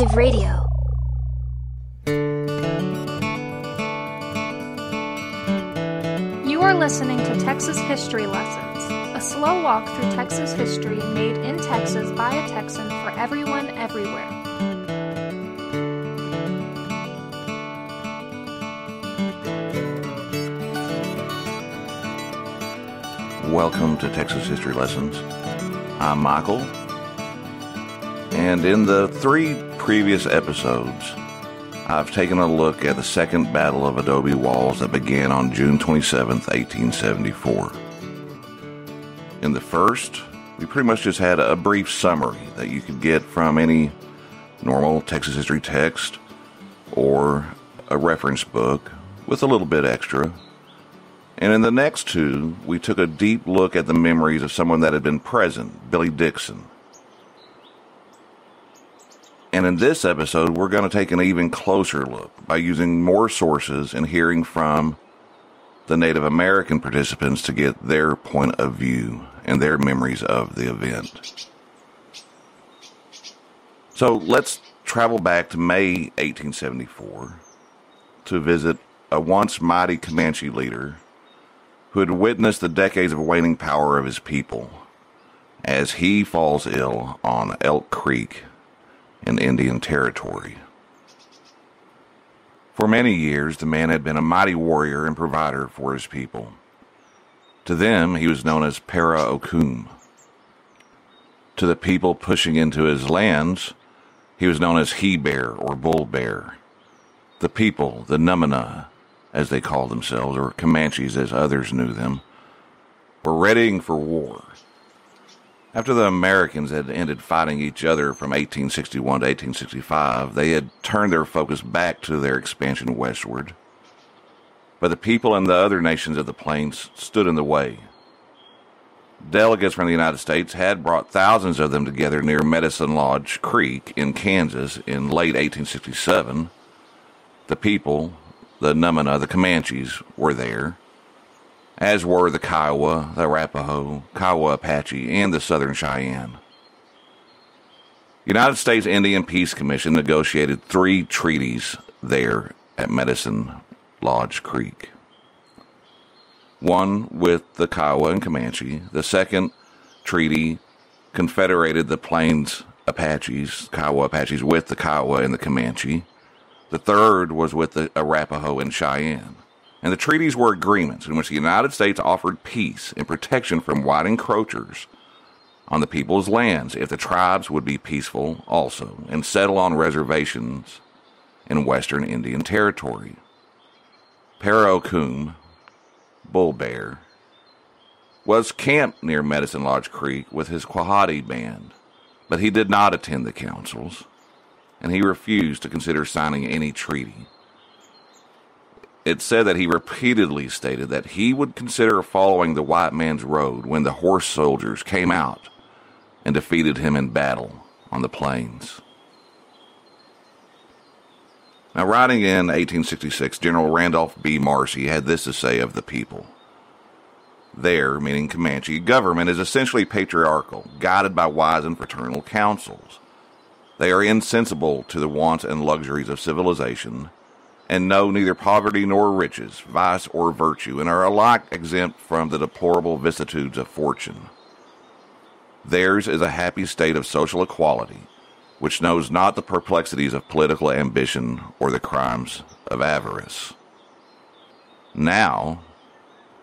Alternative Radio. You are listening to Texas History Lessons, a slow walk through Texas history made in Texas by a Texan for everyone everywhere. Welcome to Texas History Lessons. I'm Michael, and in the three previous episodes, I've taken a look at the Second Battle of Adobe Walls that began on June 27, 1874. In the first, we pretty much just had a brief summary that you could get from any normal Texas history text or a reference book with a little bit extra. And in the next two, we took a deep look at the memories of someone that had been present, Billy Dixon. And in this episode, we're going to take an even closer look by using more sources and hearing from the Native American participants to get their point of view and their memories of the event. So let's travel back to May 1874 to visit a once mighty Comanche leader who had witnessed the decades of waning power of his people as he falls ill on Elk Creek in Indian Territory. For many years, the man had been a mighty warrior and provider for his people. To them, he was known as Para Okum. To the people pushing into his lands, he was known as He Bear or Bull Bear. The people, the Numina, as they called themselves, or Comanches as others knew them, were readying for war. After the Americans had ended fighting each other from 1861 to 1865, they had turned their focus back to their expansion westward. But the people and the other nations of the plains stood in the way. Delegates from the United States had brought thousands of them together near Medicine Lodge Creek in Kansas in late 1867. The people, the Numina, the Comanches, were there as were the Kiowa, the Arapaho, Kiowa Apache, and the Southern Cheyenne. United States Indian Peace Commission negotiated three treaties there at Medicine Lodge Creek. One with the Kiowa and Comanche. The second treaty confederated the Plains Apaches, Kiowa Apaches, with the Kiowa and the Comanche. The third was with the Arapaho and Cheyenne and the treaties were agreements in which the United States offered peace and protection from white encroachers on the people's lands if the tribes would be peaceful also and settle on reservations in western Indian Territory. Para Okum, Bull Bear, was camped near Medicine Lodge Creek with his Quahati band, but he did not attend the councils, and he refused to consider signing any treaty it said that he repeatedly stated that he would consider following the white man's road when the horse soldiers came out and defeated him in battle on the plains. Now, writing in 1866, General Randolph B. Marcy had this to say of the people. Their, meaning Comanche, government is essentially patriarchal, guided by wise and fraternal councils. They are insensible to the wants and luxuries of civilization and know neither poverty nor riches, vice or virtue, and are alike exempt from the deplorable vicissitudes of fortune. Theirs is a happy state of social equality, which knows not the perplexities of political ambition or the crimes of avarice. Now,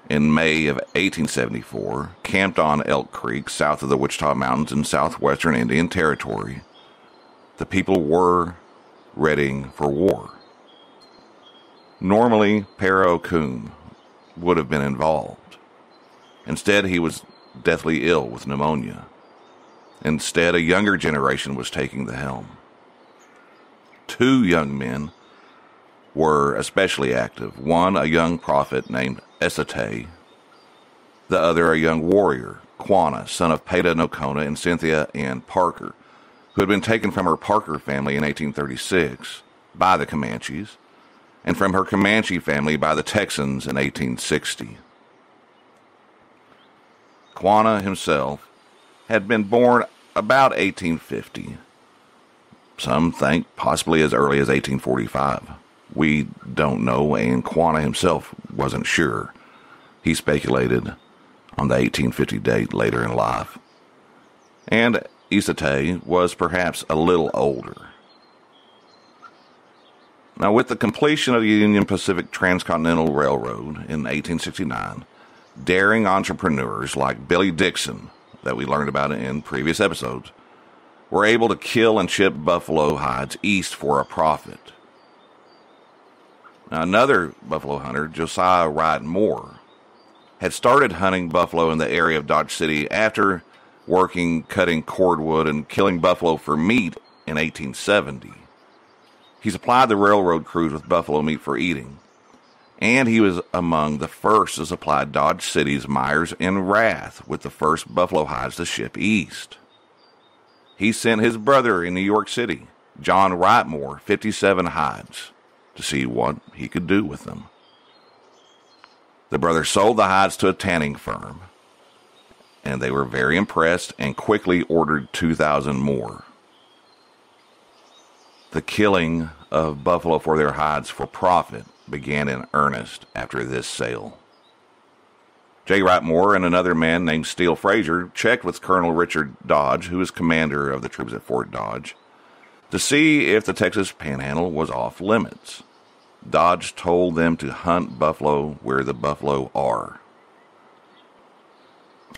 in May of 1874, camped on Elk Creek, south of the Wichita Mountains in southwestern Indian Territory, the people were readying for war. Normally, Para Okum would have been involved. Instead, he was deathly ill with pneumonia. Instead, a younger generation was taking the helm. Two young men were especially active. One, a young prophet named Esate. The other, a young warrior, Quanah, son of Peta Nocona and Cynthia Ann Parker, who had been taken from her Parker family in 1836 by the Comanches and from her Comanche family by the Texans in 1860. Quanah himself had been born about 1850, Some think possibly as early as 1845. We don't know, and Quanah himself wasn't sure. He speculated on the 1850 date later in life. And Isate was perhaps a little older. Now, with the completion of the Union Pacific Transcontinental Railroad in 1869, daring entrepreneurs like Billy Dixon, that we learned about in previous episodes, were able to kill and ship buffalo hides east for a profit. Now, another buffalo hunter, Josiah Wright Mooar, had started hunting buffalo in the area of Dodge City after working cutting cordwood and killing buffalo for meat in 1870. He supplied the railroad crews with buffalo meat for eating, and he was among the first to supply Dodge City's Myers and Rath with the first buffalo hides to ship east he sent his brother in New York City, John Wrightmore, 57 hides to see what he could do with them. The brother sold the hides to a tanning firm, and they were very impressed and quickly ordered 2,000 more. The killing of buffalo for their hides for profit began in earnest after this sale. J. Wright Mooar and another man named Steele Frazier checked with Colonel Richard Dodge, who was commander of the troops at Fort Dodge, to see if the Texas Panhandle was off limits. Dodge told them to hunt buffalo where the buffalo are.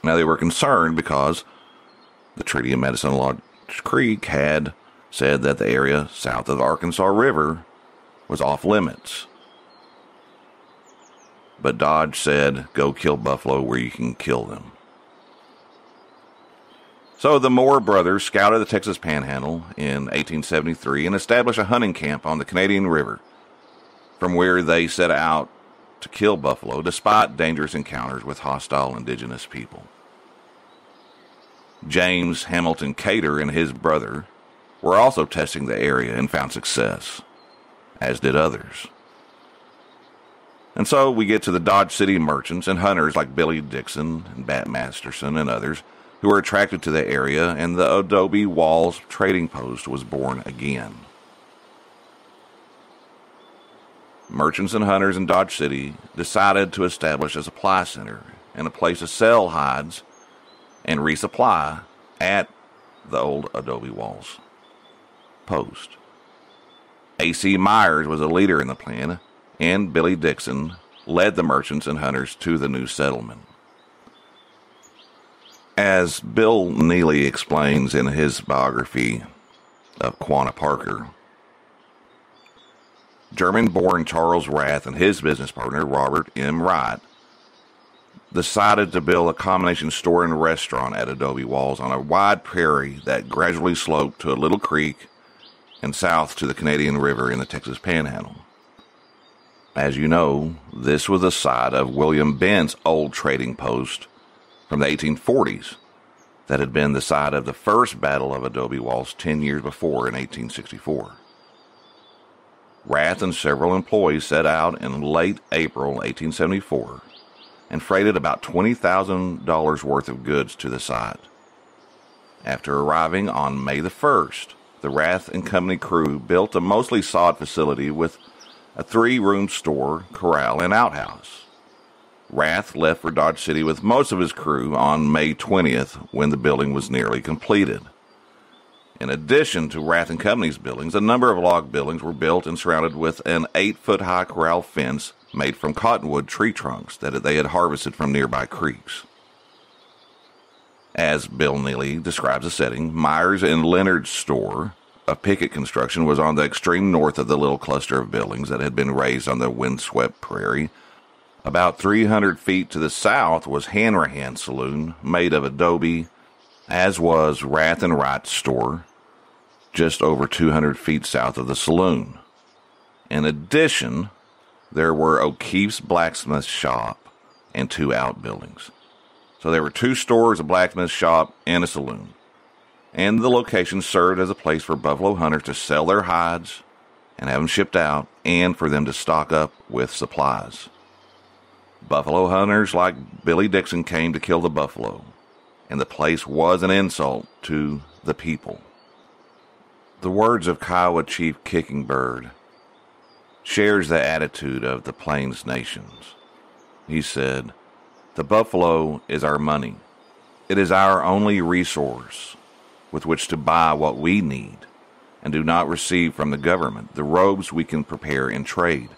Now they were concerned because the Treaty of Medicine Lodge Creek had said that the area south of the Arkansas River was off limits. But Dodge said, go kill buffalo where you can kill them. So the Mooar brothers scouted the Texas Panhandle in 1873 and established a hunting camp on the Canadian River, from where they set out to kill buffalo despite dangerous encounters with hostile indigenous people. James Hamilton Cator and his brother were also testing the area and found success, as did others. And so we get to the Dodge City merchants and hunters like Billy Dixon and Bat Masterson and others who were attracted to the area, and the Adobe Walls trading post was born again. Merchants and hunters in Dodge City decided to establish a supply center and a place to sell hides and resupply at the old Adobe Walls post. A.C. Myers was a leader in the plan and Billy Dixon led the merchants and hunters to the new settlement. As Bill Neeley explains in his biography of Quanah Parker, German born Charles Rath and his business partner Robert M. Wright decided to build a combination store and restaurant at Adobe Walls on a wide prairie that gradually sloped to a little creek and south to the Canadian River in the Texas Panhandle. As you know, this was the site of William Bent's old trading post from the 1840s that had been the site of the first Battle of Adobe Walls 10 years before in 1864. Rath and several employees set out in late April 1874 and freighted about $20,000 worth of goods to the site. After arriving on May the 1st, the Rath and Company crew built a mostly sod facility with a three room store, corral, and outhouse. Rath left for Dodge City with most of his crew on May 20th when the building was nearly completed. In addition to Rath and Company's buildings, a number of log buildings were built and surrounded with an eight foot high corral fence made from cottonwood tree trunks that they had harvested from nearby creeks. As Bill Neeley describes the setting, Myers and Leonard's store of picket construction was on the extreme north of the little cluster of buildings that had been raised on the windswept prairie. About 300 feet to the south was Hanrahan Saloon, made of adobe, as was Rath and Wright's store, just over 200 feet south of the saloon. In addition, there were O'Keefe's blacksmith shop and two outbuildings. So there were two stores, a blacksmith shop, and a saloon and the location served as a place for buffalo hunters to sell their hides and have them shipped out and for them to stock up with supplies. Buffalo hunters like Billy Dixon came to kill the buffalo, and the place was an insult to the people. The words of Kiowa Chief Kicking Bird shares the attitude of the Plains nations. He said, The buffalo is our money. It is our only resource with which to buy what we need and do not receive from the government the robes we can prepare in trade.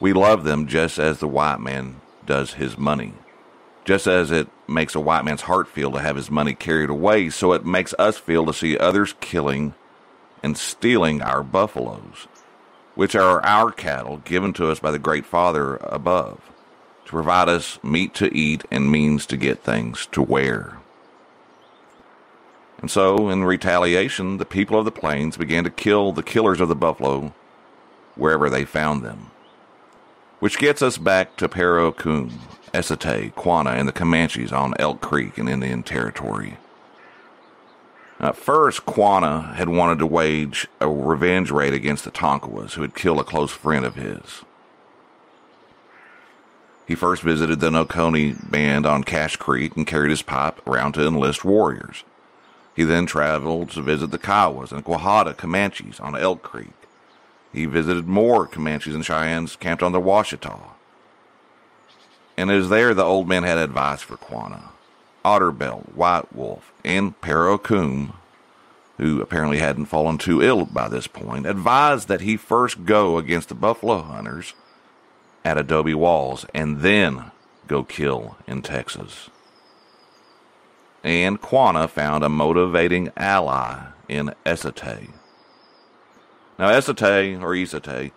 We love them just as the white man does his money. Just as it makes a white man's heart feel to have his money carried away, so it makes us feel to see others killing and stealing our buffaloes, which are our cattle given to us by the great Father above, to provide us meat to eat and means to get things to wear. And so, in retaliation, the people of the plains began to kill the killers of the buffalo wherever they found them. Which gets us back to Pero Coon, Esate, Quanah, and the Comanches on Elk Creek in Indian Territory. At first, Quanah had wanted to wage a revenge raid against the Tonkawas, who had killed a close friend of his. He first visited the Noconi band on Cache Creek and carried his pipe around to enlist warriors. He then traveled to visit the Kiowas and Quahada Comanches on Elk Creek. He visited more Comanches and Cheyennes camped on the Washita. And it was there the old man had advice for Quanah. Otterbelt, White Wolf, and Coon, who apparently hadn't fallen too ill by this point, advised that he first go against the buffalo hunters at Adobe Walls and then go kill in Texas. And Quanah found a motivating ally in Esate. Now, Esate, or Isate,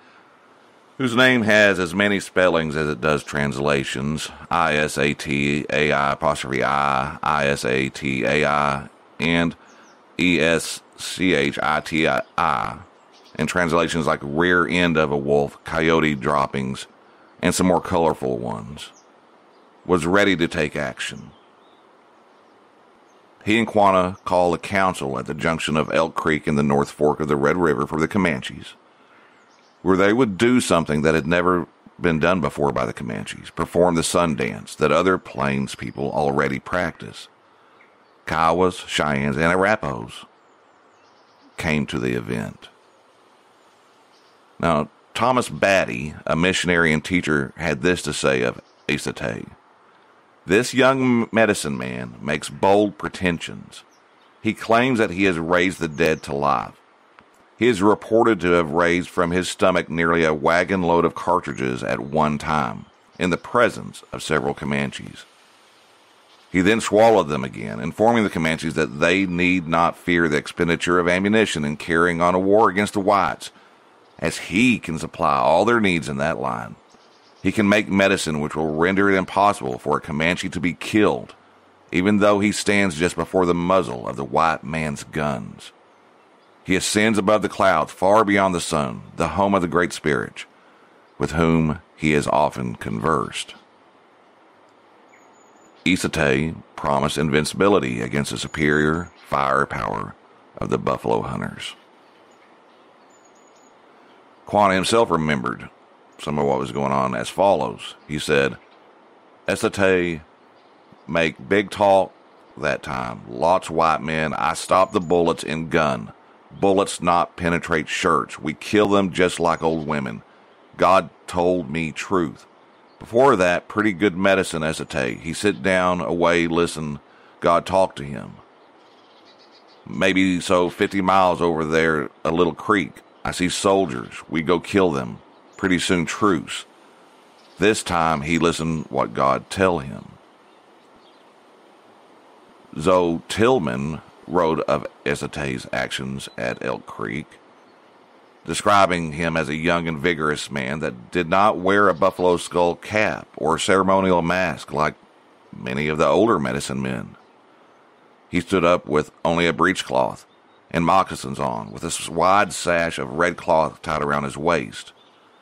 whose name has as many spellings as it does translations I S A T A I apostrophe I, I S A T A I, and E S C H I T I, and translations like rear end of a wolf, coyote droppings, and some more colorful ones, was ready to take action. He and Quanah called a council at the junction of Elk Creek and the North Fork of the Red River for the Comanches where they would do something that had never been done before by the Comanches, perform the sun dance that other plains people already practice. Kiowas, Cheyennes, and Arapahoes came to the event. Now, Thomas Battey, a missionary and teacher, had this to say of Isate. This young medicine man makes bold pretensions. He claims that he has raised the dead to life. He is reported to have raised from his stomach nearly a wagon load of cartridges at one time, in the presence of several Comanches. He then swallowed them again, informing the Comanches that they need not fear the expenditure of ammunition in carrying on a war against the whites, as he can supply all their needs in that line. He can make medicine which will render it impossible for a Comanche to be killed, even though he stands just before the muzzle of the white man's guns. He ascends above the clouds, far beyond the sun, the home of the Great Spirit, with whom he has often conversed. Isate promised invincibility against the superior firepower of the buffalo hunters. Quanah himself remembered some of what was going on as follows. He said, Esate make big talk that time. Lots white men. I stop the bullets in gun bullets not penetrate shirts. We kill them just like old women. God told me truth. Before that, pretty good medicine Esate. He sit down, away, listen. God talk to him. Maybe so 50 miles over there, a little creek. I see soldiers. We go kill them. Pretty soon truce. This time he listen what God tell him. Zoe Tilghman wrote of Esate's actions at Elk Creek, describing him as a young and vigorous man that did not wear a buffalo skull cap or ceremonial mask like many of the older medicine men. He stood up with only a breechcloth and moccasins on, with a wide sash of red cloth tied around his waist,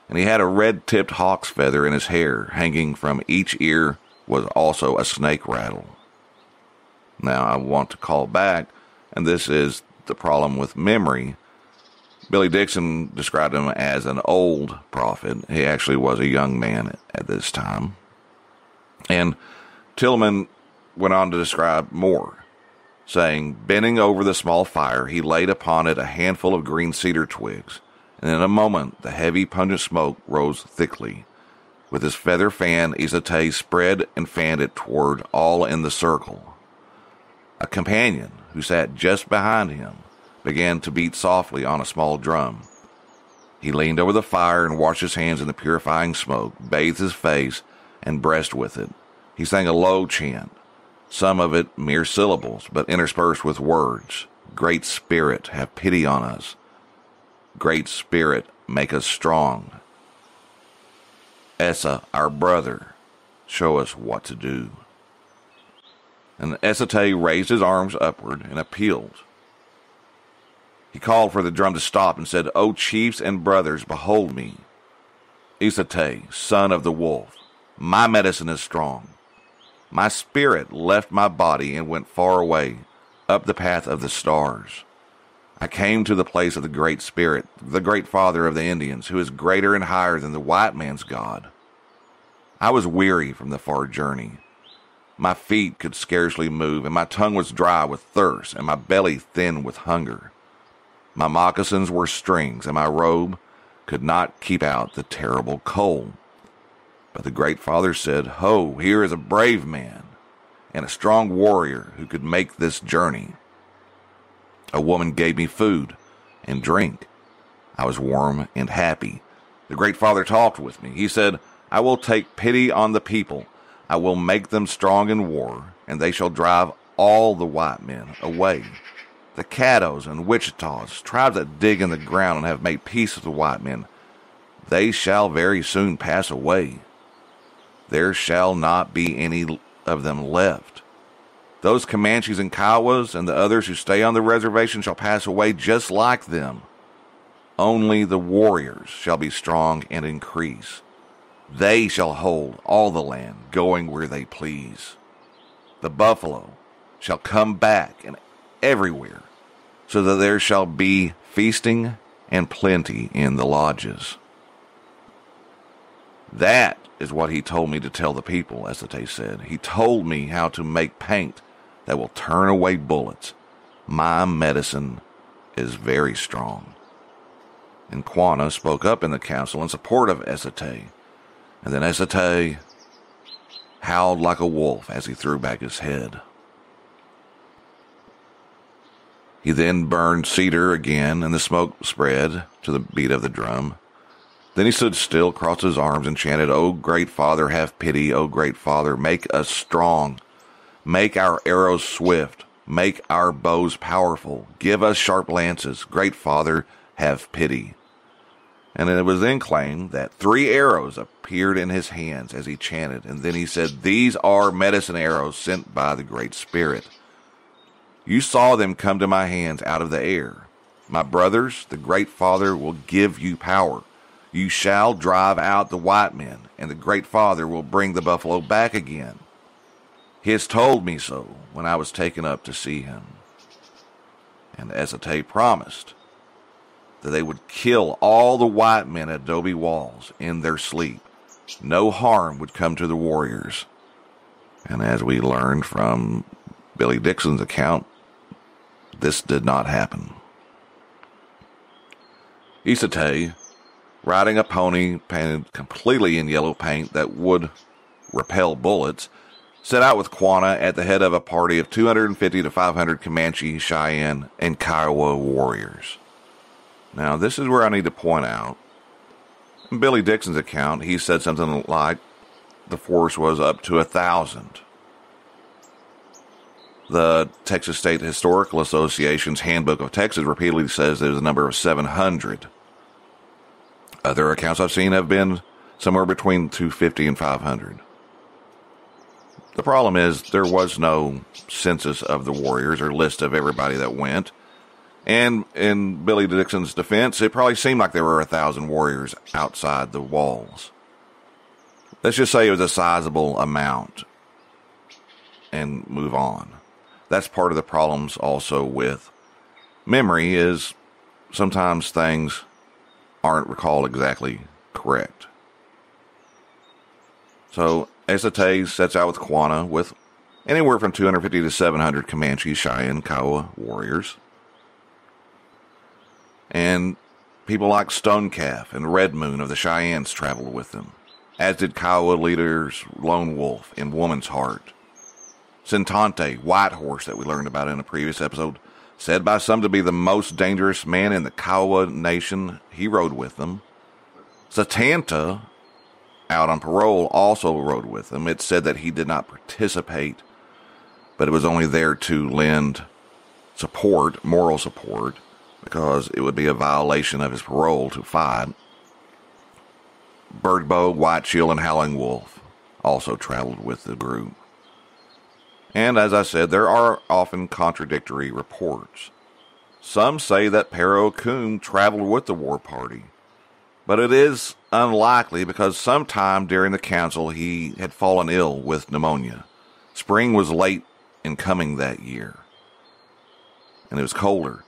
and he had a red tipped hawk's feather in his hair. Hanging from each ear was also a snake rattle. Now, I want to call back, and this is the problem with memory. Billy Dixon described him as an old prophet. He actually was a young man at this time. And Tilghman went on to describe more. Saying, Bending over the small fire, he laid upon it a handful of green cedar twigs, and in a moment the heavy, pungent smoke rose thickly. With his feather fan, Isate spread and fanned it toward all in the circle. A companion, who sat just behind him, began to beat softly on a small drum. He leaned over the fire and washed his hands in the purifying smoke, bathed his face and breast with it. He sang a low chant, some of it mere syllables, but interspersed with words. Great Spirit, have pity on us. Great Spirit, make us strong. Essa, our brother, show us what to do. And Esate raised his arms upward and appealed. He called for the drum to stop and said, O chiefs and brothers, behold me. Isate, son of the wolf, my medicine is strong. My spirit left my body and went far away, up the path of the stars. I came to the place of the Great Spirit, the Great Father of the Indians, who is greater and higher than the white man's God. I was weary from the far journey. My feet could scarcely move, and my tongue was dry with thirst, and my belly thin with hunger. My moccasins were strings, and my robe could not keep out the terrible cold. But the great father said, Ho, here is a brave man and a strong warrior who could make this journey. A woman gave me food and drink. I was warm and happy. The great father talked with me. He said, I will take pity on the people. I will make them strong in war, and they shall drive all the white men away. The Caddos and Wichitas, tribes that dig in the ground and have made peace with the white men, they shall very soon pass away there shall not be any of them left. Those Comanches and Kiowas and the others who stay on the reservation shall pass away just like them. Only the warriors shall be strong and increase. They shall hold all the land, going where they please. The buffalo shall come back and everywhere, so that there shall be feasting and plenty in the lodges. That is what he told me to tell the people, Esate said. He told me how to make paint that will turn away bullets. My medicine is very strong. And Quanah spoke up in the council in support of Esate. And then Esate howled like a wolf as he threw back his head. He then burned cedar again, and the smoke spread to the beat of the drum. Then he stood still, crossed his arms, and chanted, O great Father, have pity. O great Father, make us strong. Make our arrows swift. Make our bows powerful. Give us sharp lances. Great Father, have pity. And it was then claimed that three arrows appeared in his hands as he chanted. And then he said, These are medicine arrows sent by the Great Spirit. You saw them come to my hands out of the air. My brothers, the Great Father will give you power. You shall drive out the white men, and the great father will bring the buffalo back again. He has told me so when I was taken up to see him. And Esate promised that they would kill all the white men at Adobe Walls in their sleep. No harm would come to the warriors. And as we learned from Billy Dixon's account, this did not happen. Isate riding a pony painted completely in yellow paint that would repel bullets, set out with Quanah at the head of a party of 250 to 500 Comanche, Cheyenne, and Kiowa warriors. Now, this is where I need to point out. In Billy Dixon's account, he said something like the force was up to a thousand. The Texas State Historical Association's Handbook of Texas repeatedly says there's a number of 700. Other accounts I've seen have been somewhere between 250 and 500. The problem is there was no census of the warriors or list of everybody that went. And in Billy Dixon's defense, it probably seemed like there were a thousand warriors outside the walls. Let's just say it was a sizable amount and move on. That's part of the problems also with memory is sometimes things aren't recalled exactly correct. So Esate sets out with Quanah with anywhere from 250 to 700 Comanche, Cheyenne, Kiowa warriors. And people like Stonecalf and Red Moon of the Cheyennes traveled with them, as did Kiowa leaders Lone Wolf and Woman's Heart. Sentante, White Horse, that we learned about in a previous episode, said by some to be the most dangerous man in the Kiowa nation, he rode with them. Satanta, out on parole, also rode with them. It said that he did not participate, but it was only there to lend support, moral support, because it would be a violation of his parole to fight. Birdbow, White Shield, and Howling Wolf also traveled with the group. And as I said, there are often contradictory reports. Some say that Pero Coon traveled with the war party, but it is unlikely because sometime during the council he had fallen ill with pneumonia. Spring was late in coming that year, and it was colder.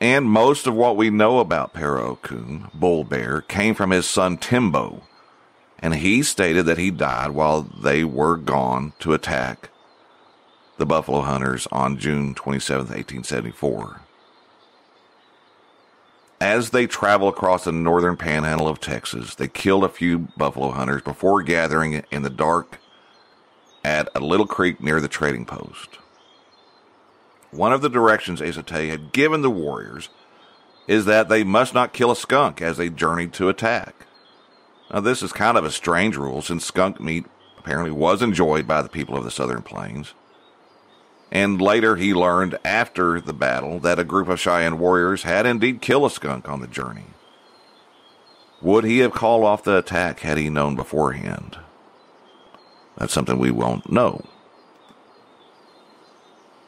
And most of what we know about Pero Coon, Bull Bear, came from his son Timbo, and he stated that he died while they were gone to attack the buffalo hunters on June 27, 1874. As they travel across the northern panhandle of Texas, they killed a few buffalo hunters before gathering in the dark at a little creek near the trading post. One of the directions Isate had given the warriors is that they must not kill a skunk as they journeyed to attack. Now, this is kind of a strange rule since skunk meat apparently was enjoyed by the people of the southern plains. And later he learned after the battle that a group of Cheyenne warriors had indeed killed a skunk on the journey. Would he have called off the attack had he known beforehand? That's something we won't know.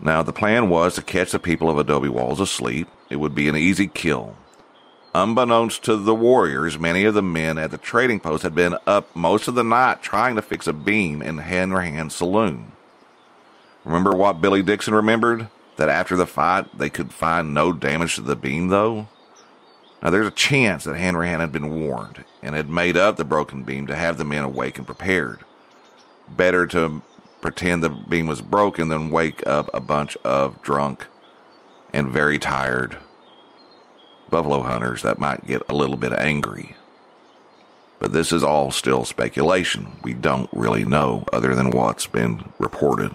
Now, the plan was to catch the people of Adobe Walls asleep. It would be an easy kill. Unbeknownst to the warriors, many of the men at the trading post had been up most of the night trying to fix a beam in Hanrahan's saloon. Remember what Billy Dixon remembered? That after the fight, they could find no damage to the beam, though? Now, there's a chance that Hanrahan had been warned and had made up the broken beam to have the men awake and prepared. Better to pretend the beam was broken than wake up a bunch of drunk and very tired buffalo hunters that might get a little bit angry. But this is all still speculation. We don't really know other than what's been reported.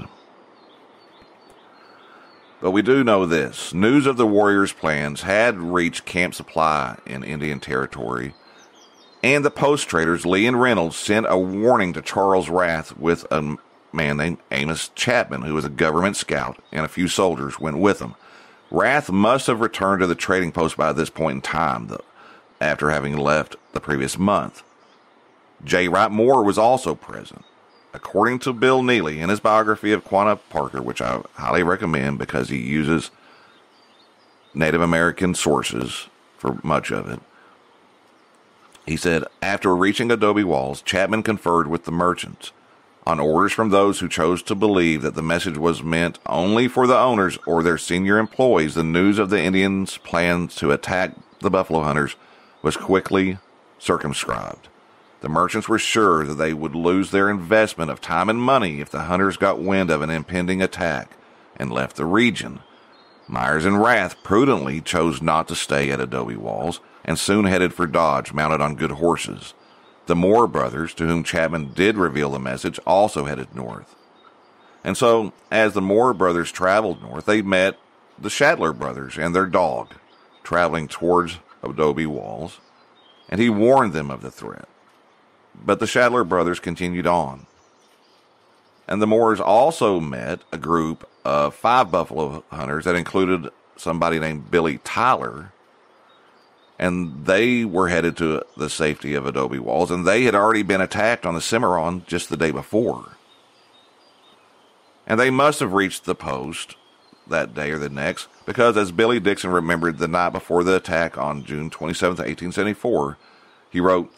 But we do know this news of the Warriors' plans had reached Camp Supply in Indian Territory, and the post traders Lee and Reynolds sent a warning to Charles Rath with a man named Amos Chapman, who was a government scout, and a few soldiers went with him. Rath must have returned to the trading post by this point in time, though, after having left the previous month. J. Wright Mooar was also present. According to Bill Neeley in his biography of Quanah Parker, which I highly recommend because he uses Native American sources for much of it, he said, after reaching Adobe Walls, Chapman conferred with the merchants on orders from those who chose to believe that the message was meant only for the owners or their senior employees, the news of the Indians' plans to attack the buffalo hunters was quickly circumscribed. The merchants were sure that they would lose their investment of time and money if the hunters got wind of an impending attack and left the region. Myers and Rath prudently chose not to stay at Adobe Walls and soon headed for Dodge mounted on good horses. The Mooar brothers, to whom Chapman did reveal the message, also headed north. And so, as the Mooar brothers traveled north, they met the Shadler brothers and their dog traveling towards Adobe Walls, and he warned them of the threat. But the Shadler brothers continued on. And the Mooars also met a group of five buffalo hunters that included somebody named Billy Tyler, and they were headed to the safety of Adobe Walls, and they had already been attacked on the Cimarron just the day before. And they must have reached the post that day or the next, because as Billy Dixon remembered the night before the attack on June 27, 1874, he wrote,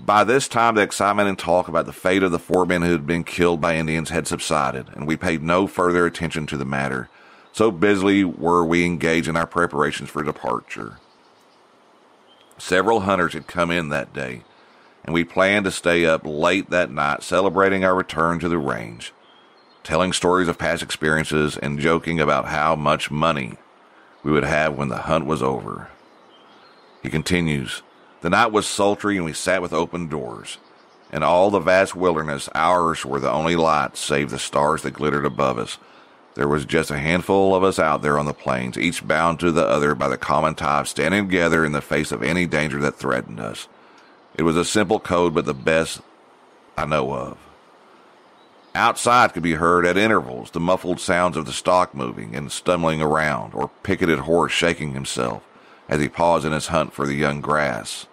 By this time the excitement and talk about the fate of the four men who had been killed by Indians had subsided, and we paid no further attention to the matter. So busily were we engaged in our preparations for departure. Several hunters had come in that day, and we planned to stay up late that night celebrating our return to the range. telling stories of past experiences and joking about how much money we would have when the hunt was over. He continues, The night was sultry and we sat with open doors. In all the vast wilderness, ours were the only lights save the stars that glittered above us. There was just a handful of us out there on the plains, each bound to the other by the common tie, standing together in the face of any danger that threatened us. It was a simple code, but the best I know of. Outside could be heard at intervals the muffled sounds of the stock moving and stumbling around, or picketed horse shaking himself as he paused in his hunt for the young grass.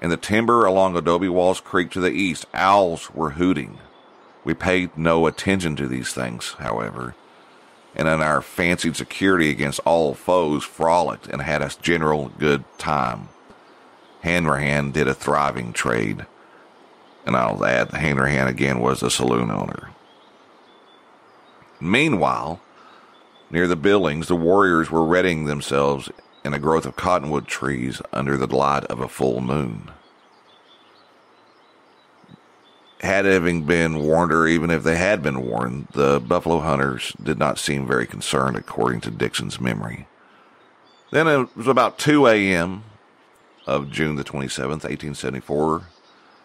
In the timber along Adobe Walls Creek to the east, owls were hooting. We paid no attention to these things, however, and in our fancied security against all foes frolicked and had a general good time. Hanrahan did a thriving trade, and I'll add Hanrahan again was a saloon owner. Meanwhile, near the buildings, the warriors were readying themselves in a growth of cottonwood trees under the light of a full moon. Had having been warned, or even if they had been warned, the buffalo hunters did not seem very concerned, according to Dixon's memory. Then it was about 2 a.m. of June the 27th, 1874.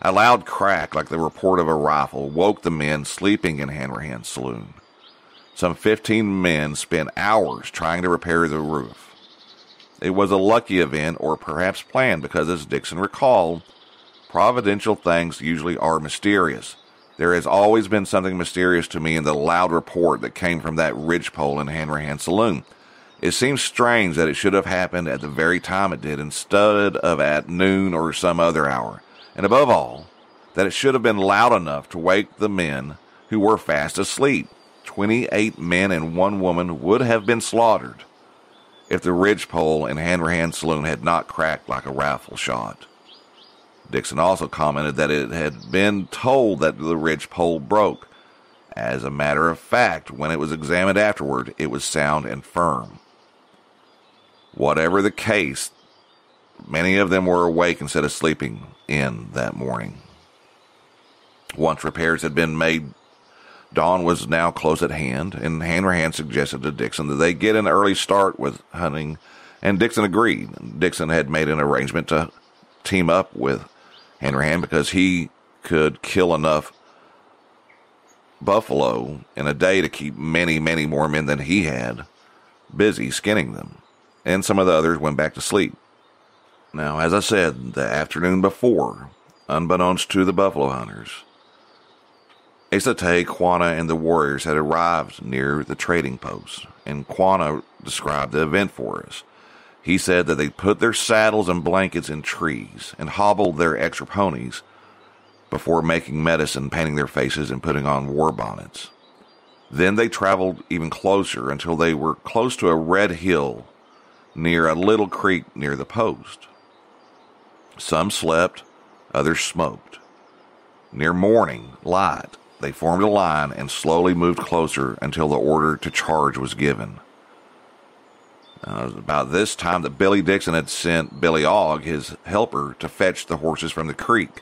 A loud crack, like the report of a rifle, woke the men sleeping in Hanrahan's saloon. Some 15 men spent hours trying to repair the roof. It was a lucky event, or perhaps planned, because as Dixon recalled, providential things usually are mysterious. There has always been something mysterious to me in the loud report that came from that ridgepole in Hanrahan Saloon. It seems strange that it should have happened at the very time it did instead of at noon or some other hour. And above all, that it should have been loud enough to wake the men who were fast asleep. Twenty eight men and one woman would have been slaughtered if the ridgepole in Hanrahan Saloon had not cracked like a rifle shot. Dixon also commented that it had been told that the ridgepole broke. As a matter of fact, when it was examined afterward, it was sound and firm. Whatever the case, many of them were awake instead of sleeping in that morning. Once repairs had been made Dawn was now close at hand, and Hanrahan suggested to Dixon that they get an early start with hunting, and Dixon agreed. Dixon had made an arrangement to team up with Hanrahan because he could kill enough buffalo in a day to keep many, many more men than he had busy skinning them. And some of the others went back to sleep. Now, as I said, the afternoon before, unbeknownst to the buffalo hunters, Asate, Quanah, and the warriors had arrived near the trading post, and Quanah described the event for us. He said that they put their saddles and blankets in trees and hobbled their extra ponies before making medicine, painting their faces, and putting on war bonnets. Then they traveled even closer until they were close to a red hill near a little creek near the post. Some slept, others smoked. Near morning light, they formed a line and slowly moved closer until the order to charge was given. Now, it was about this time that Billy Dixon had sent Billy Ogg, his helper, to fetch the horses from the creek.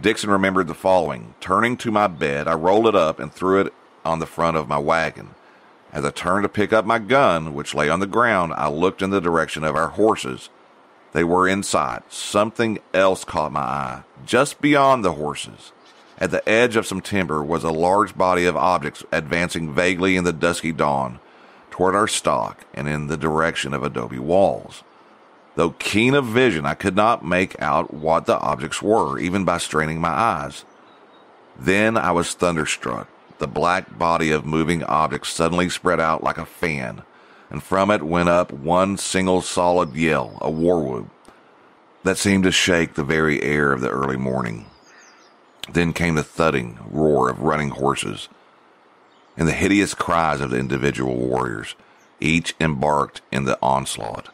Dixon remembered the following Turning to my bed, I rolled it up and threw it on the front of my wagon. As I turned to pick up my gun, which lay on the ground, I looked in the direction of our horses. They were in sight. Something else caught my eye, just beyond the horses. At the edge of some timber was a large body of objects advancing vaguely in the dusky dawn toward our stock and in the direction of adobe walls. Though keen of vision, I could not make out what the objects were, even by straining my eyes. Then I was thunderstruck. The black body of moving objects suddenly spread out like a fan, and from it went up one single solid yell, a war whoop, that seemed to shake the very air of the early morning. Then came the thudding roar of running horses and the hideous cries of the individual warriors, each embarked in the onslaught.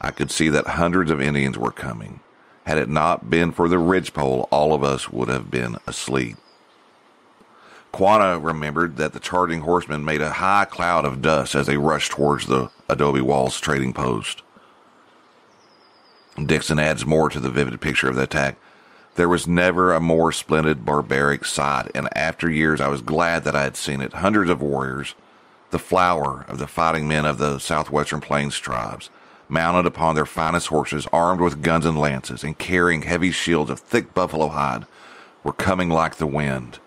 I could see that hundreds of Indians were coming. Had it not been for the ridgepole, all of us would have been asleep. Quanah remembered that the charging horsemen made a high cloud of dust as they rushed towards the adobe walls trading post. Dixon adds more to the vivid picture of the attack. There was never a more splendid barbaric sight, and after years I was glad that I had seen it. Hundreds of warriors, the flower of the fighting men of the southwestern plains tribes, mounted upon their finest horses, armed with guns and lances, and carrying heavy shields of thick buffalo hide, were coming like the wind.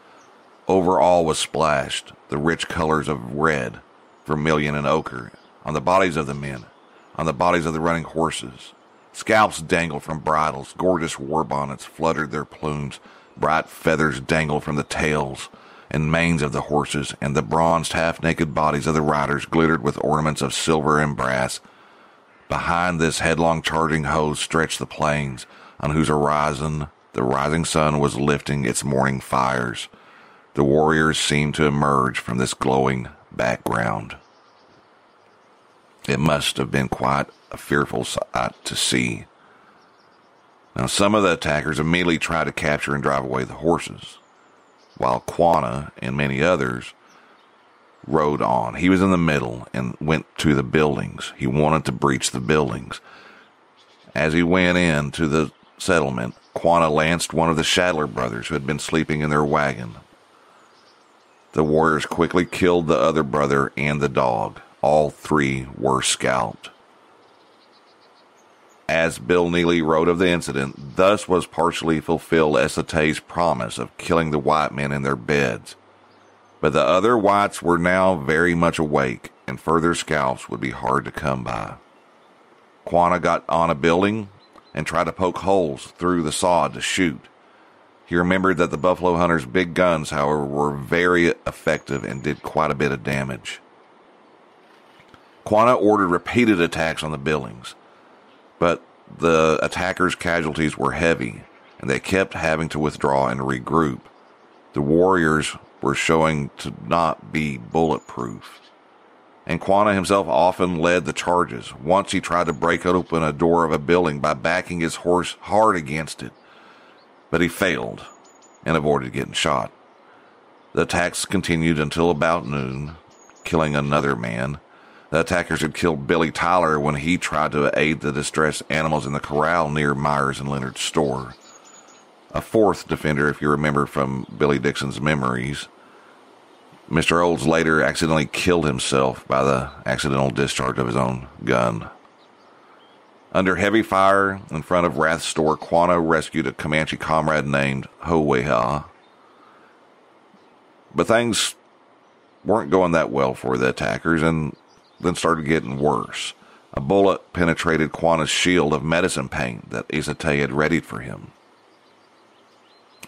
Over all was splashed the rich colors of red, vermilion, and ochre on the bodies of the men, on the bodies of the running horses. Scalps dangled from bridles, gorgeous war bonnets fluttered their plumes, bright feathers dangled from the tails and manes of the horses, and the bronzed half naked bodies of the riders glittered with ornaments of silver and brass. Behind this headlong charging host stretched the plains, on whose horizon the rising sun was lifting its morning fires. The warriors seemed to emerge from this glowing background. It must have been quite a fearful sight to see. Now, some of the attackers immediately tried to capture and drive away the horses, while Quanah and many others rode on. He was in the middle and went to the buildings. He wanted to breach the buildings. As he went in to the settlement, Quanah lanced one of the Shadler brothers who had been sleeping in their wagon. The warriors quickly killed the other brother and the dog. All three were scalped. As Bill Neeley wrote of the incident, thus was partially fulfilled Esate's promise of killing the white men in their beds. But the other whites were now very much awake, and further scalps would be hard to come by. Quanah got on a building and tried to poke holes through the sod to shoot. He remembered that the buffalo hunters' big guns, however, were very effective and did quite a bit of damage. Quanah ordered repeated attacks on the buildings, but the attackers' casualties were heavy, and they kept having to withdraw and regroup. The warriors were showing to not be bulletproof. And Quanah himself often led the charges. Once he tried to break open a door of a building by backing his horse hard against it, but he failed and avoided getting shot. The attacks continued until about noon, killing another man. The attackers had killed Billy Tyler when he tried to aid the distressed animals in the corral near Myers and Leonard's store. A fourth defender, if you remember from Billy Dixon's memories, Mr. Olds later accidentally killed himself by the accidental discharge of his own gun. Under heavy fire in front of Rath's store, Quanah rescued a Comanche comrade named Ho Howeha. But things weren't going that well for the attackers, and then started getting worse. A bullet penetrated Quanah's shield of medicine paint that Esate had readied for him.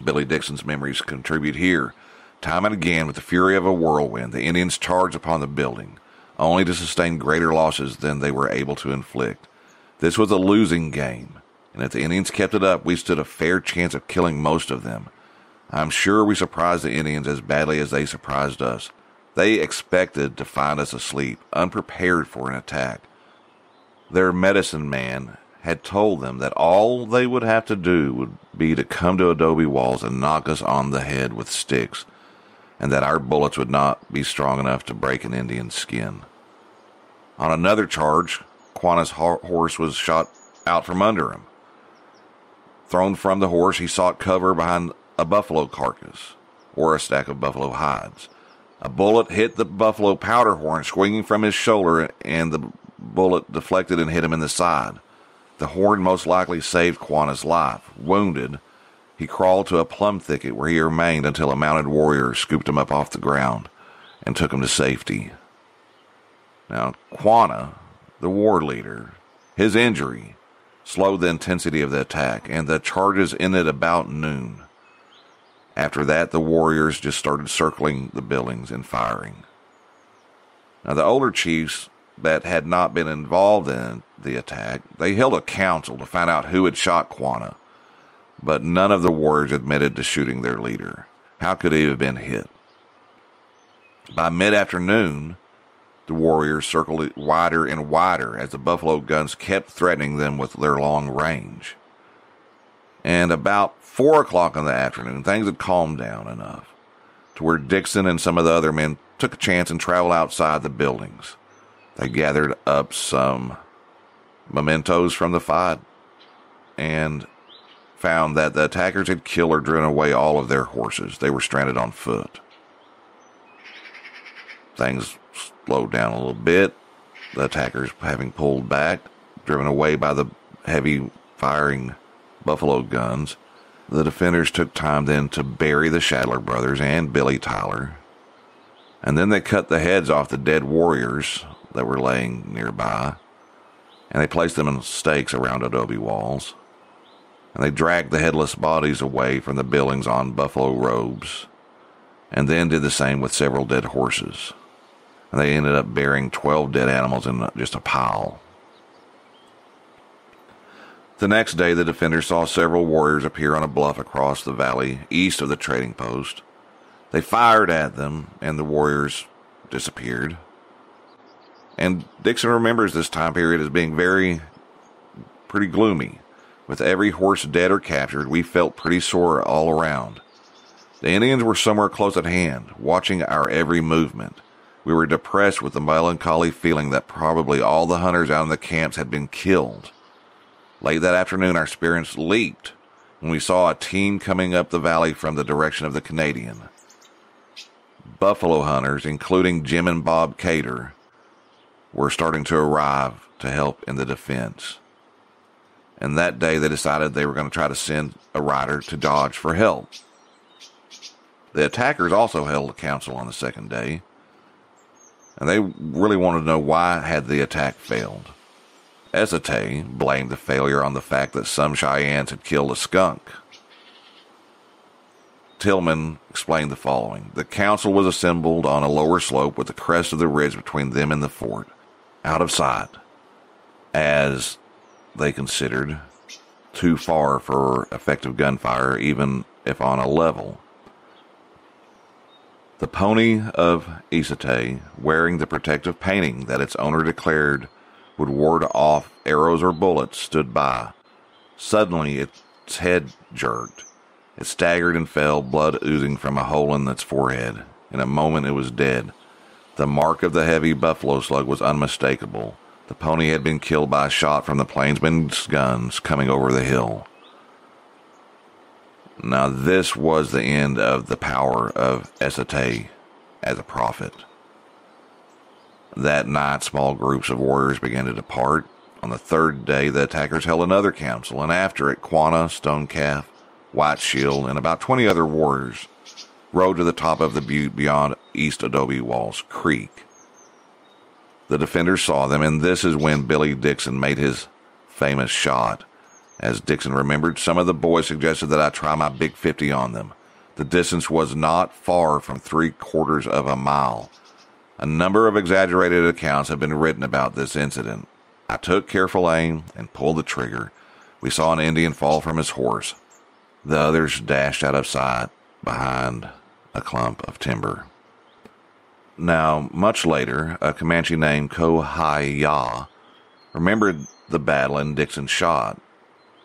Billy Dixon's memories contribute here. Time and again, with the fury of a whirlwind, the Indians charged upon the building, only to sustain greater losses than they were able to inflict. This was a losing game, and if the Indians kept it up, we stood a fair chance of killing most of them. I'm sure we surprised the Indians as badly as they surprised us. They expected to find us asleep, unprepared for an attack. Their medicine man had told them that all they would have to do would be to come to adobe walls and knock us on the head with sticks, and that our bullets would not be strong enough to break an Indian's skin. On another charge, Quanah's horse was shot out from under him. Thrown from the horse, he sought cover behind a buffalo carcass or a stack of buffalo hides. A bullet hit the buffalo powder horn swinging from his shoulder, and the bullet deflected and hit him in the side. The horn most likely saved Quanah's life. Wounded, he crawled to a plum thicket where he remained until a mounted warrior scooped him up off the ground and took him to safety. Now, Quanah, the war leader, his injury slowed the intensity of the attack, and the charges ended about noon. After that, the warriors just started circling the buildings and firing. Now, the older chiefs that had not been involved in the attack, they held a council to find out who had shot Quanah, but none of the warriors admitted to shooting their leader. How could he have been hit? By mid afternoon, the warriors circled wider and wider as the buffalo guns kept threatening them with their long range. And about four o'clock in the afternoon, things had calmed down enough to where Dixon and some of the other men took a chance and traveled outside the buildings. They gathered up some mementos from the fight and found that the attackers had killed or driven away all of their horses. They were stranded on foot. Things slowed down a little bit. The attackers having pulled back, driven away by the heavy firing buffalo guns. The defenders took time then to bury the Shadler brothers and Billy Tyler. And then they cut the heads off the dead warriors that were laying nearby, and they placed them in stakes around adobe walls. And they dragged the headless bodies away from the buildings on buffalo robes, and then did the same with several dead horses. And they ended up burying 12 dead animals in just a pile. The next day, the defenders saw several warriors appear on a bluff across the valley east of the trading post. They fired at them, and the warriors disappeared. And Dixon remembers this time period as being very, pretty gloomy. With every horse dead or captured, we felt pretty sore all around. The Indians were somewhere close at hand, watching our every movement. We were depressed with the melancholy feeling that probably all the hunters out in the camps had been killed. Late that afternoon, our spirits leaped when we saw a team coming up the valley from the direction of the Canadian. Buffalo hunters, including Jim and Bob Cator, were starting to arrive to help in the defense. And that day they decided they were going to try to send a rider to Dodge for help. The attackers also held a council on the second day, and they really wanted to know why had the attack failed. Esate blamed the failure on the fact that some Cheyennes had killed a skunk. Tilghman explained the following. The council was assembled on a lower slope with the crest of the ridge between them and the fort out of sight, as they considered too far for effective gunfire, even if on a level. The pony of Isate, wearing the protective painting that its owner declared would ward off arrows or bullets, stood by. Suddenly, its head jerked. It staggered and fell, blood oozing from a hole in its forehead. In a moment, it was dead. The mark of the heavy buffalo slug was unmistakable. The pony had been killed by a shot from the plainsmen's guns coming over the hill. Now, this was the end of the power of Esate as a prophet. That night, small groups of warriors began to depart. On the third day, the attackers held another council, and after it, Quanah, Stonecalf, White Shield, and about 20 other warriors rode to the top of the butte beyond East Adobe Walls Creek. The defenders saw them, and this is when Billy Dixon made his famous shot. As Dixon remembered, some of the boys suggested that I try my big 50 on them. The distance was not far from three quarters of a mile. A number of exaggerated accounts have been written about this incident. I took careful aim and pulled the trigger. We saw an Indian fall from his horse. The others dashed out of sight behind a clump of timber. Now, much later, a Comanche named Ko Hai Ya remembered the battle and Dixon's shot,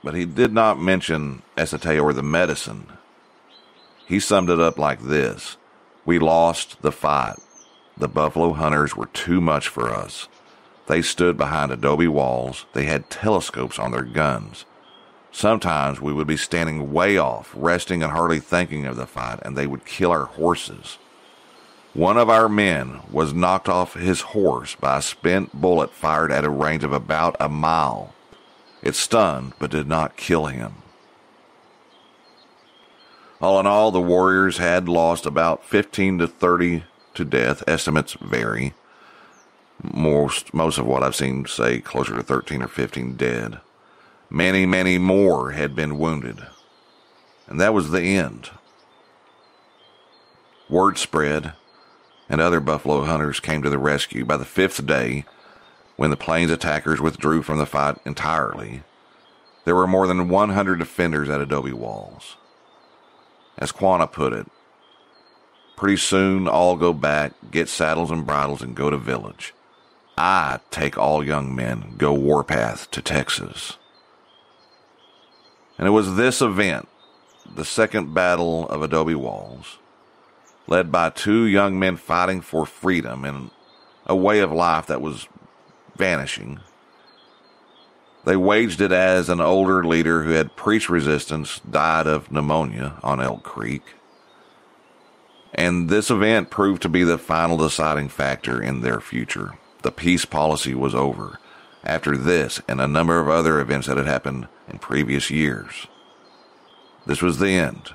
but he did not mention Esate or the medicine. He summed it up like this We lost the fight. The buffalo hunters were too much for us. They stood behind adobe walls. They had telescopes on their guns. Sometimes we would be standing way off, resting and hardly thinking of the fight, and they would kill our horses. One of our men was knocked off his horse by a spent bullet fired at a range of about a mile. It stunned but did not kill him. All in all, the warriors had lost about 15 to 30 to death. Estimates vary. Most, most of what I've seen say closer to 13 or 15 dead. Many, many more had been wounded. And that was the end. Word spread, and other buffalo hunters came to the rescue. By the fifth day, when the plains attackers withdrew from the fight entirely, there were more than 100 defenders at Adobe Walls. As Quanah put it, pretty soon all go back, get saddles and bridles, and go to village. I take all young men, go warpath to Texas. And it was this event, the second battle of Adobe Walls, led by two young men fighting for freedom and a way of life that was vanishing, They waged it as an older leader who had preached resistance died of pneumonia on Elk Creek. And this event proved to be the final deciding factor in their future. The peace policy was over after this and a number of other events that had happened in previous years. This was the end.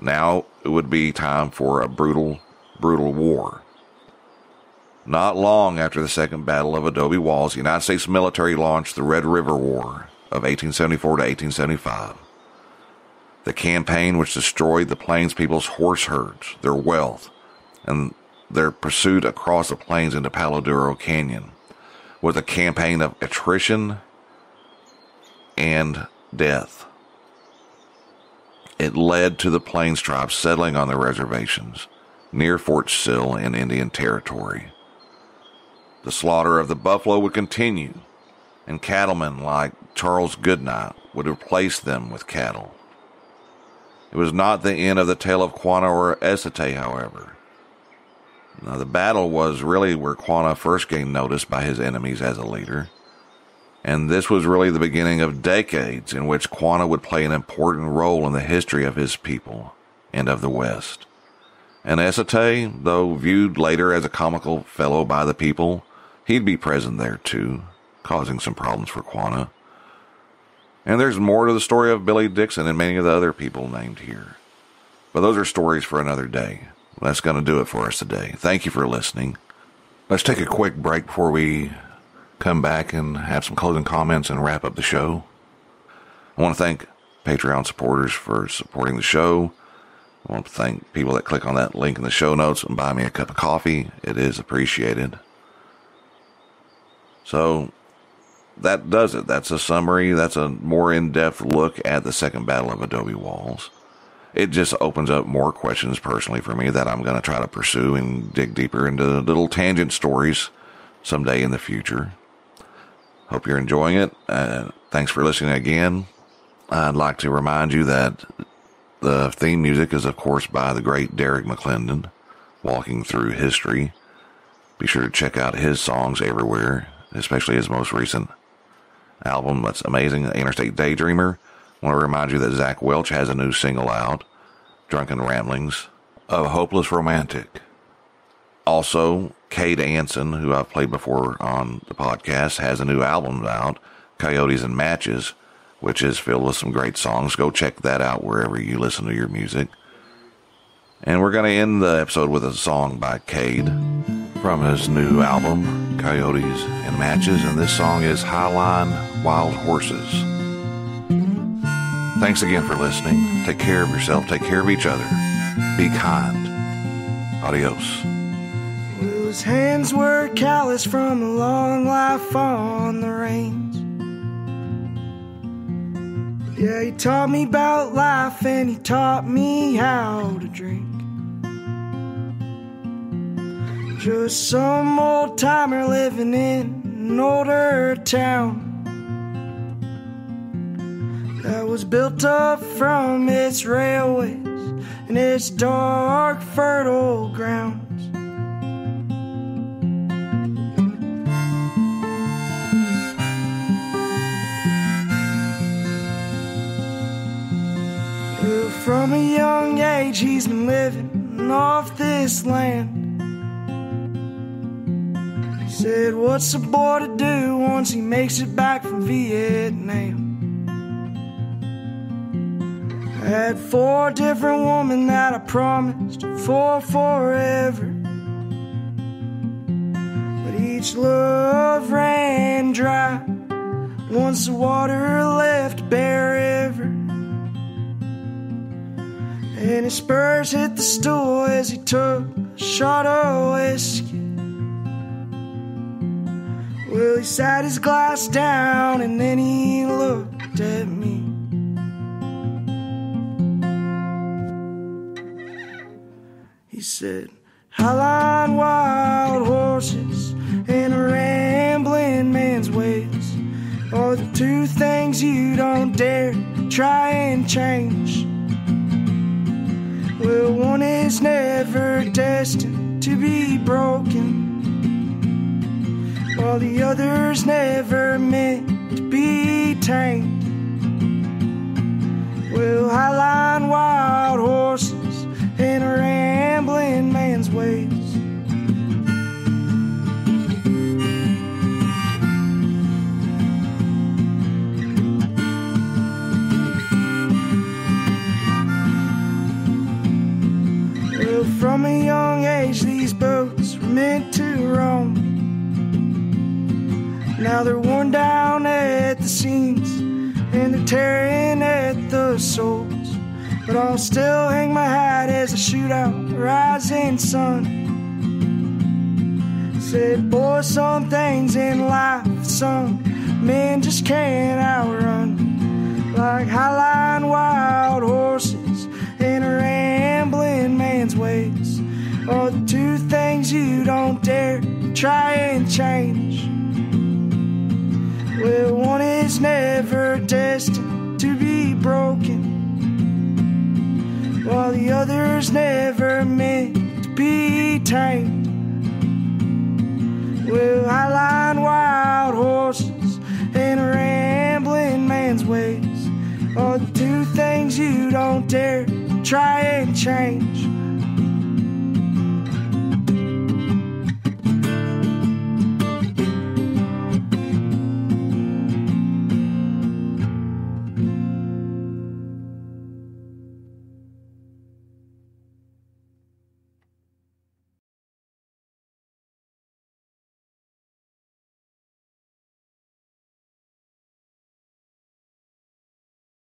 Now it would be time for a brutal, brutal war. Not long after the Second Battle of Adobe Walls, the United States military launched the Red River War of 1874 to 1875. The campaign which destroyed the Plains people's horse herds, their wealth, and their pursuit across the plains into Palo Duro Canyon was a campaign of attrition and death. It led to the Plains tribes settling on their reservations near Fort Sill in Indian Territory. The slaughter of the buffalo would continue, and cattlemen like Charles Goodnight would replace them with cattle. It was not the end of the tale of Quanah or Esate, however. Now, the battle was really where Quanah first gained notice by his enemies as a leader, and this was really the beginning of decades in which Quanah would play an important role in the history of his people and of the West. And Esate, though viewed later as a comical fellow by the people, he'd be present there too, causing some problems for Quanah. And there's more to the story of Billy Dixon and many of the other people named here. But those are stories for another day. That's going to do it for us today. Thank you for listening. Let's take a quick break before we come back and have some closing comments and wrap up the show. I want to thank Patreon supporters for supporting the show. I want to thank people that click on that link in the show notes and buy me a cup of coffee. It is appreciated. So that does it. That's a summary. That's a more in depth look at the second battle of Adobe Walls. It just opens up more questions personally for me that I'm going to try to pursue and dig deeper into little tangent stories someday in the future. Hope you're enjoying it. Uh, thanks for listening again. I'd like to remind you that the theme music is, of course, by the great Derrick McClendon, Walking Through History. Be sure to check out his songs everywhere especially his most recent album that's amazing, Interstate Daydreamer. I want to remind you that Zach Welch has a new single out, Drunken Ramblings, a hopeless romantic. Also, Kade Anson, who I've played before on the podcast, has a new album out, Coyotes and Matches, which is filled with some great songs. Go check that out wherever you listen to your music. And we're going to end the episode with a song by Kade from his new album, Coyotes and Matches, and this song is Hi-Line Wild Horses. Thanks again for listening. Take care of yourself, take care of each other. Be kind. Adios. His hands were callous from a long life on the range. Yeah, he taught me about life and he taught me how to drink. Just some old timer living in an older town that was built up from its railways and its dark, fertile grounds. Well, from a young age, he's been living off this land. Said, What's a boy to do once he makes it back from Vietnam? I had four different women that I promised for forever. But each love ran dry once the water left Bear River. And his spurs hit the stool as he took a shot of whiskey. Well, he sat his glass down and then he looked at me. He said, Highline wild horses and a rambling man's ways are the two things you don't dare try and change. Well, one is never destined to be broken while the other's never meant to be tamed. Well, highline wild horses in a rambling man's ways. Well, from a young age, these boats were meant to roam. Now they're worn down at the seams and they're tearing at the soles. But I'll still hang my hat as I shoot out the rising sun. Said, boy, some things in life, some men just can't outrun. Like highline wild horses in a rambling man's ways. Are the two things you don't dare try and change. Well, one is never destined to be broken, while the other's never meant to be tamed. Well, highline wild horses and rambling man's ways are the two things you don't dare try and change.